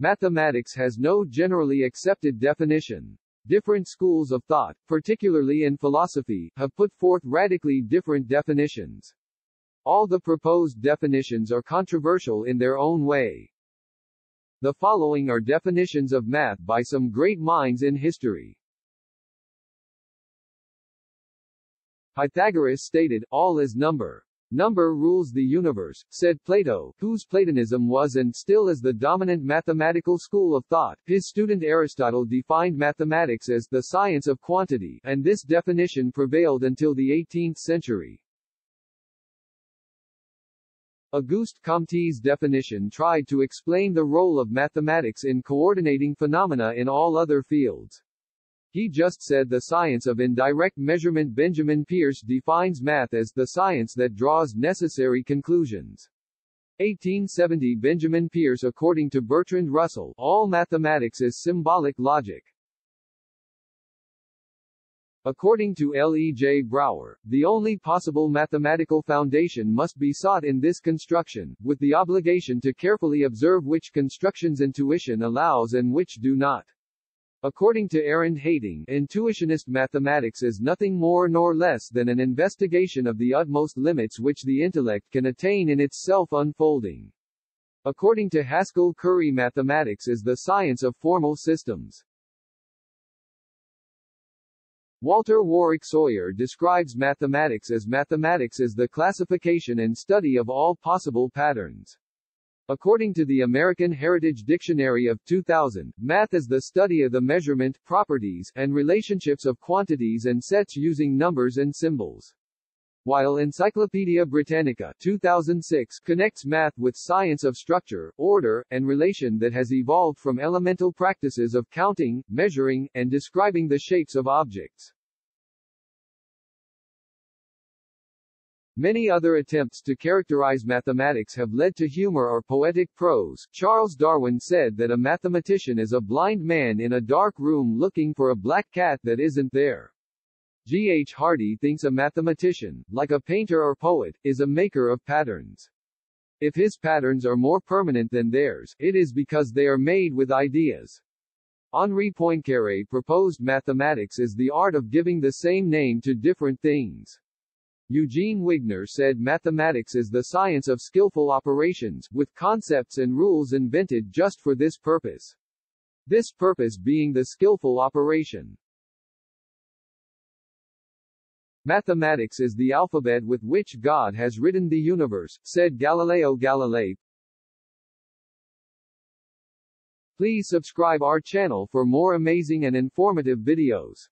Mathematics has no generally accepted definition. Different schools of thought, particularly in philosophy, have put forth radically different definitions. All the proposed definitions are controversial in their own way. The following are definitions of math by some great minds in history. Pythagoras stated, all is number. Number rules the universe, said Plato, whose Platonism was and still is the dominant mathematical school of thought. His student Aristotle defined mathematics as the science of quantity, and this definition prevailed until the 18th century. Auguste Comte's definition tried to explain the role of mathematics in coordinating phenomena in all other fields. He just said the science of indirect measurement Benjamin Peirce defines math as the science that draws necessary conclusions. 1870 Benjamin Peirce According to Bertrand Russell, all mathematics is symbolic logic. According to L. E. J. Brouwer, the only possible mathematical foundation must be sought in this construction, with the obligation to carefully observe which constructions intuition allows and which do not. According to Arend Heyting, intuitionist mathematics is nothing more nor less than an investigation of the utmost limits which the intellect can attain in its self-unfolding. According to Haskell Curry mathematics is the science of formal systems. Walter Warwick Sawyer describes mathematics as mathematics is the classification and study of all possible patterns. According to the American Heritage Dictionary of 2000, math is the study of the measurement, properties, and relationships of quantities and sets using numbers and symbols. While Encyclopaedia Britannica 2006 connects math with science of structure, order, and relation that has evolved from elemental practices of counting, measuring, and describing the shapes of objects. Many other attempts to characterize mathematics have led to humor or poetic prose. Charles Darwin said that a mathematician is a blind man in a dark room looking for a black cat that isn't there. G. H. Hardy thinks a mathematician, like a painter or poet, is a maker of patterns. If his patterns are more permanent than theirs, it is because they are made with ideas. Henri Poincaré proposed mathematics as the art of giving the same name to different things. Eugene Wigner said mathematics is the science of skillful operations, with concepts and rules invented just for this purpose. This purpose being the skillful operation. Mathematics is the alphabet with which God has written the universe, said Galileo Galilei. Please subscribe our channel for more amazing and informative videos.